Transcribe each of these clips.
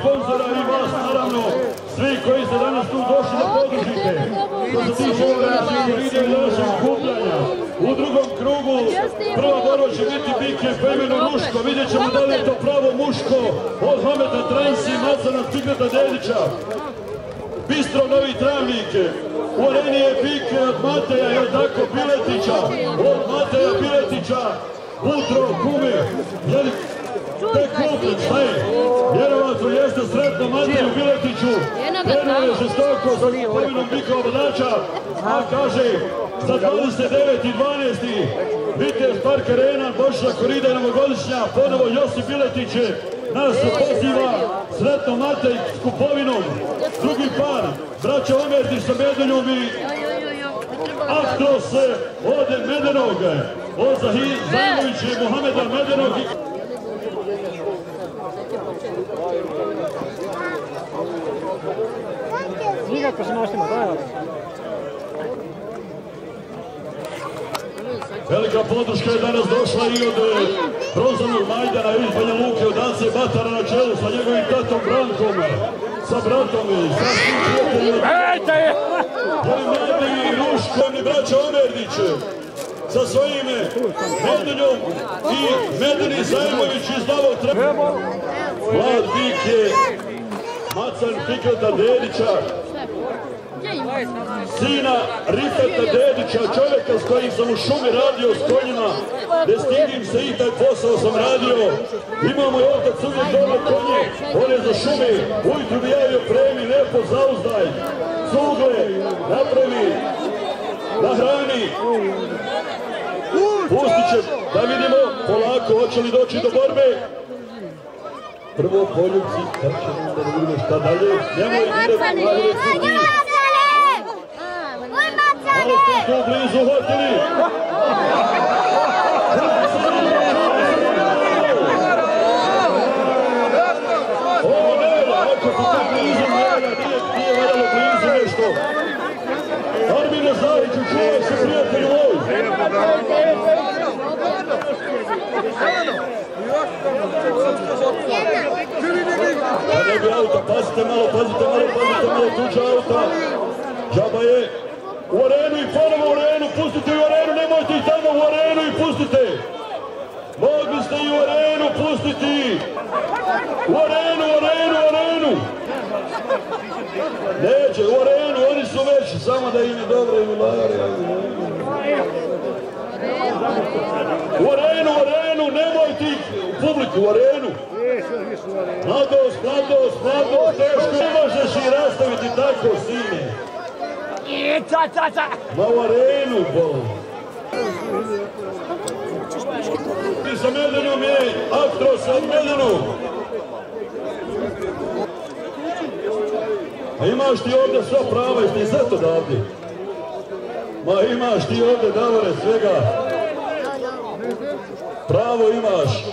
sponzora i vas naravno, svi koji ste danas tu došli da podržite. Što se tiče ove naše video i našeg skupljanja, u drugom krugu prva borba će biti bike po imenu Ruško. Vidjet ćemo da li je to pravo muško od Hameta Transi i Macana Dedića. Bistro Novi Travnik. U areni je bike od Mateja, jel tako, Biletića. Od Mateja Biletića. Butro, kume. Vjerovatno jeste sretno Mateju Biletiću. Krenuo je žestoko sa kupovinom bika. A kaže, za 29. i 12. Vitez Park Arena, Boša Korida i Novogodišnja, ponovo Josip Biletić nas poziva sretno Matej s kupovinom. Drugi par, braća Omerti sa Medeljom i Aktros od Medenog, od Zajmović i Mohameda Medenog. Nikako se nosimo, da Velika podrška je danas došla i od Brozanog Majdana iz Banja Luke, od Acije Batara na čelu sa njegovim tatom Brankom, sa bratom i sa svim prijateljima. Ejte je! Medeni Ruškom i braća Omerdić sa svojim Medeljom i Medeni Zajmović iz Davog Treba. Vlad Bik je Macan Fikrata Dedića, sina Rifeta Dedića, čovjeka s kojim sam u šumi radio s konjima, ne stigim se i taj posao sam radio. Imamo i otac uvijek dole konje, on je za šume, ujutru bi javio premi, lijepo zauzdaj, cugle, napravi, nahrani. Pustit će, da vidimo, polako, hoće li doći do borbe. Prvo poljubci, kad ćemo da vidimo šta dalje. Nemoj dirati, glavne crti. Malo ste tu blizu hoteli. Ovo ne valja, ako ste tu blizu, ne valja, nije, nije valjalo blizu nešto. Armine Zariću, čuvaj se prijatelju moj. Da ne bi auta, pazite malo, pazite malo, pazite malo, tuđa auta. Džaba je u arenu i ponovo u arenu, pustite u arenu, nemojte ih tamo u arenu i pustite. Mogli ste i u arenu pustiti. U arenu, u arenu, u arenu. Neće, u arenu, oni su već, samo da im je dobro i ulare. U arenu, u arenu, nemojte ih u publiku, u arenu. Mladost, mladost, mladost, teško ne možeš i rastaviti tako, sine. I ca, ca, ca! Ma u arenu, bol. Sa Medenom je Aktros od Medenu. A imaš ti ovdje sva prava, jesi ti zato davdi? Ma imaš ti ovdje davore svega. Pravo imaš.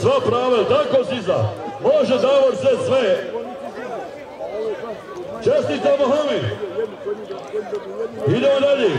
Sva prava, tako Ziza? Može Davor sve sve. Čestite Mohami. Idemo dalje.